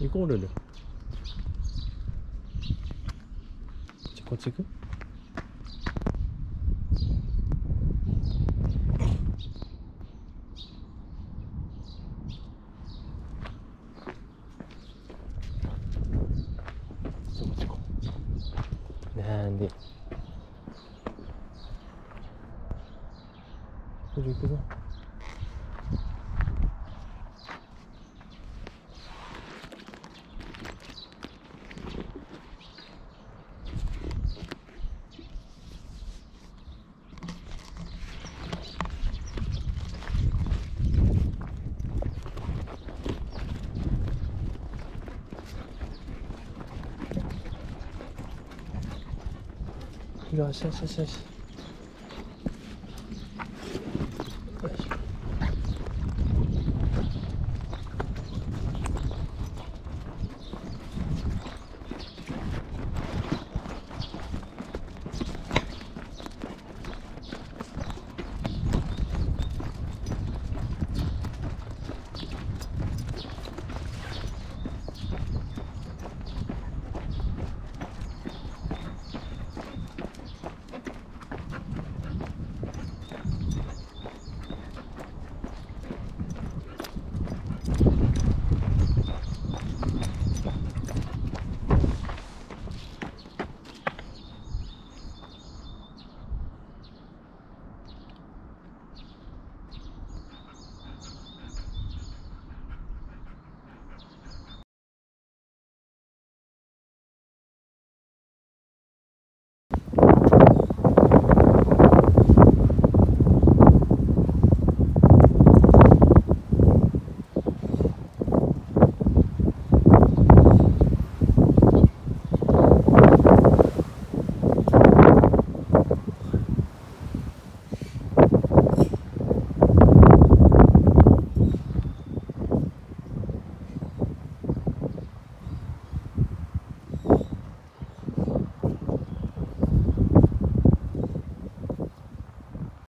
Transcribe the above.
行こうルルじゃこっち行く？なんで？ルル行くぞ。行行行行